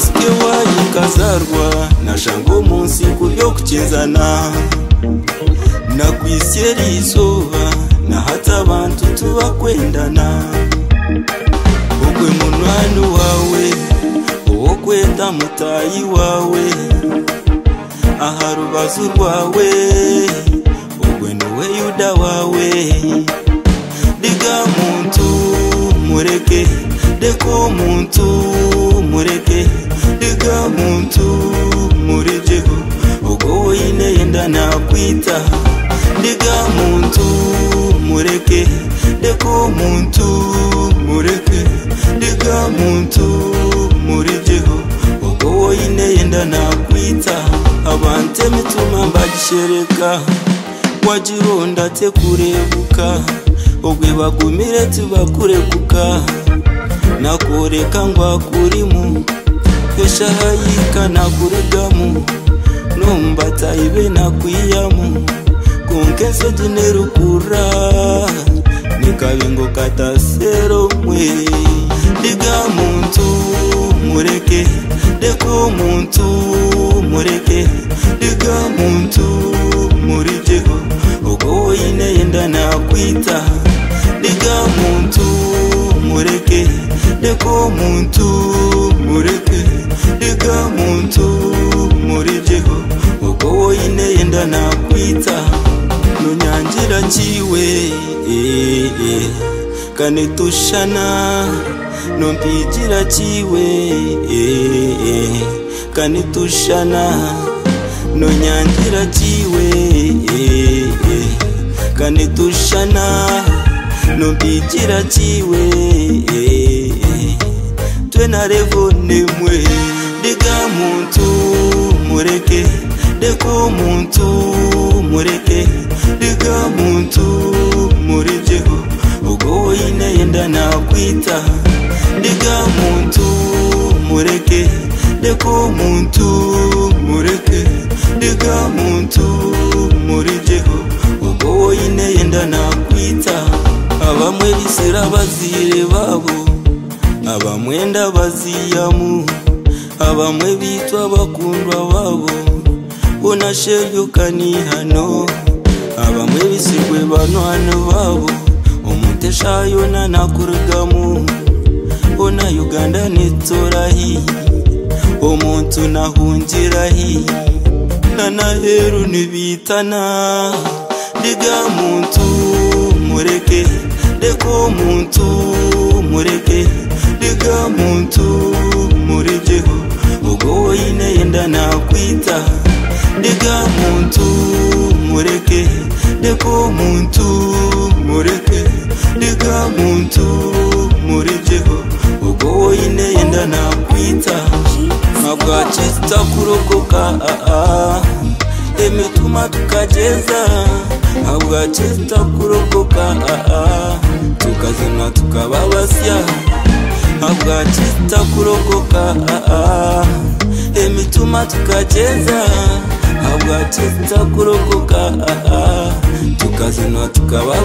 sikewai kazarwa na shango munsi kubyo kukinzana nakwisyera izuba nahatse abantu tuba kwendana ugwe munwani wawe uwo kwenda mutayi wawe aha rubazu rwawe ugwe we yuda wawe diga muntu mureke deko muntu umuntu mureke deka umuntu mureke deka umuntu murigeho ubwo woyine yenda nakwita abante mituma mbagishereka wajironda te kurebuka ubwe bagumire tubakurekuka nakoreka ngwakurimu yoshahayika nakuregamu numba tayibe nakwiyamu kunge setine rukura nikavengokata seromwe ndiga muntu mureke deko muntu mureke ndiga muntu muriteko ukoinaenda nakwita ndiga muntu mureke deko muntu mureke, twagiwe eh, eh, eh. kane tushana nompigira kiwe kane tushana nonyangira kiwe kane tushana nompigira kiwe twenarevonemwe ndega muntu mureke deko muntu mureke ko muntu mureke reka muntu murijeho ubwo woyine yenda nakwita abamwe bisera bazire babo abamwe ndabaziyamu abamwe bitwa bakundwa babo unashegukani hano abamwe bisigwe banwana babo umuteshayo nanakurgamu ona uganda omuntu na nanaheru nibitana ndiga muntu mureke ndeko muntu mureke ndiga muntu murekeho ubwo woyine yenda nakwita ndiga muntu mureke ndeko muntu mureke ndiga muntu murekeho ubwo woyine yenda nakwita bwaki zitakurogoka ah, ah. emituma tukageza nta bwaki zitakurogoka ah, tukazima tukaba basya nta bwaki emituma tukageza nta bwaki zitakurogoka tukazima tukaba